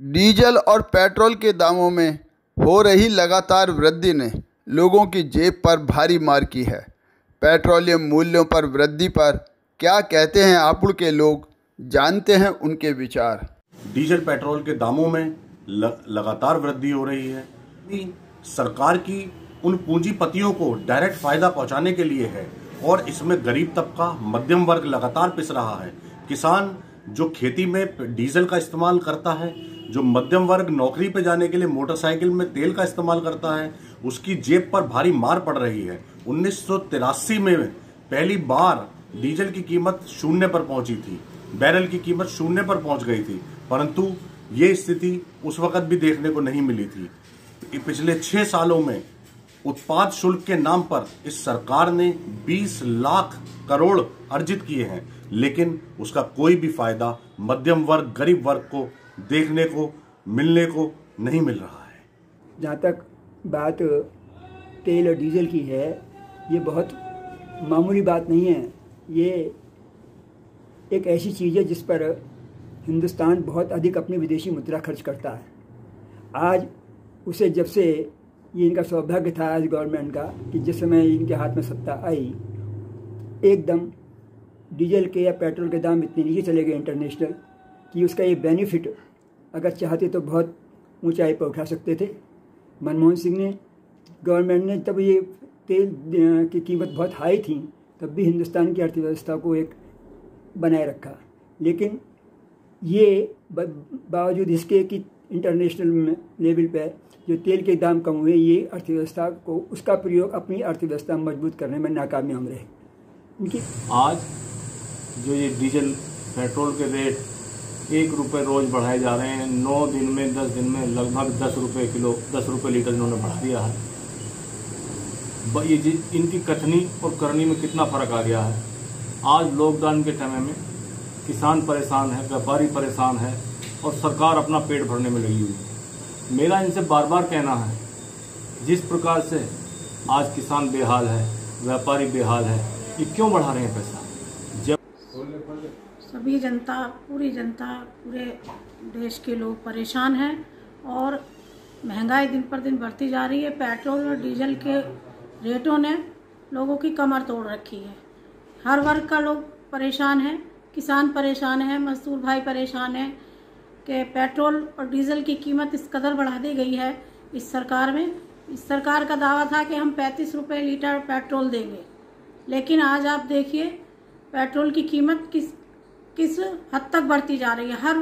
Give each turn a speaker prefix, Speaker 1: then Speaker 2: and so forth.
Speaker 1: Diesel और petrol के दामों में हो रही लगातार वृद्धि ने लोगों की जेब पर भारी मार की है। पेट्रोलियम मूल्यों पर वृद्धि पर क्या कहते हैं आपुड़ के लोग? जानते हैं उनके विचार।
Speaker 2: डीजल, पेट्रोल के दामों में लगातार वृद्धि हो रही है। सरकार की उन पूंजीपतियों को डायरेक्ट फ़ायदा पहुँचाने के लिए है और इसमें गरीब तबका, मध्यम वर्ग लगातार पिस रहा है। किसान जो खेती में डीजल का इस्तेमाल करता है जो मध्यम वर्ग नौकरी पे जाने के लिए मोटरसाइकिल में तेल का इस्तेमाल करता है, उसकी जेब पर भारी मार पड़ रही है। उन्नीस में पहली बार डीजल की कीमत शून्य पर पहुँची थी। बैरल की कीमत शून्य पर पहुँच गई थी, परंतु ये स्थिति उस वक्त भी देखने को नहीं मिली थी पिछले छह सालों में उत्पाद शुल्क के नाम पर इस सरकार ने 20 लाख करोड़ अर्जित किए हैं, लेकिन उसका कोई भी फ़ायदा मध्यम वर्ग, गरीब वर्ग को देखने को, मिलने को नहीं मिल रहा है।
Speaker 3: जहाँ तक बात, तेल और डीजल की है, ये बहुत मामूली बात नहीं है। ये एक ऐसी चीज़ है जिस पर हिंदुस्तान बहुत अधिक अपनी विदेशी मुद्रा खर्च करता है। आज उसे जब से ये इनका सौभाग्य था, आज गवर्नमेंट का, कि जिस समय इनके हाथ में सत्ता आई, एकदम डीजल के या पेट्रोल के दाम इतने नीचे चले गए इंटरनेशनल, कि उसका ये बेनिफिट अगर चाहते तो बहुत ऊंचाई पर उठा सकते थे। मनमोहन सिंह ने, गवर्नमेंट ने तब ये तेल की कीमत बहुत हाई थी, तब भी हिंदुस्तान की अर्थव्यवस्था को एक बनाए रखा। लेकिन ये बावजूद इसके कि इंटरनेशनल लेवल पर जो तेल के दाम कम हुए, ये अर्थव्यवस्था को, उसका प्रयोग अपनी अर्थव्यवस्था मज़बूत करने में नाकामयाब रहे।
Speaker 4: उनकी आज जो ये डीजल, पेट्रोल के रेट एक रुपये रोज बढ़ाए जा रहे हैं। नौ दिन में, दस दिन में लगभग दस रुपये किलो, दस रुपये लीटर इन्होंने बढ़ा दिया है। ये इनकी कथनी और करनी में कितना फ़र्क आ गया है? आज लॉकडाउन के समय में किसान परेशान है, व्यापारी परेशान है और सरकार अपना पेट भरने में लगी हुई है। मेरा इनसे बार बार कहना है, जिस प्रकार से आज किसान बेहाल है, व्यापारी बेहाल है, ये क्यों बढ़ा रहे हैं पैसा?
Speaker 5: सभी जनता, पूरी जनता, पूरे देश के लोग परेशान हैं और महँगाई दिन पर दिन बढ़ती जा रही है। पेट्रोल और डीजल के रेटों ने लोगों की कमर तोड़ रखी है। हर वर्ग का लोग परेशान है, किसान परेशान है, मजदूर भाई परेशान है कि पेट्रोल और डीजल की कीमत इस कदर बढ़ा दी गई है इस सरकार में। इस सरकार का दावा था कि हम पैंतीस रुपये लीटर पेट्रोल देंगे। लेकिन आज आप देखिए, पेट्रोल की कीमत किस किस हद तक बढ़ती जा रही है? हर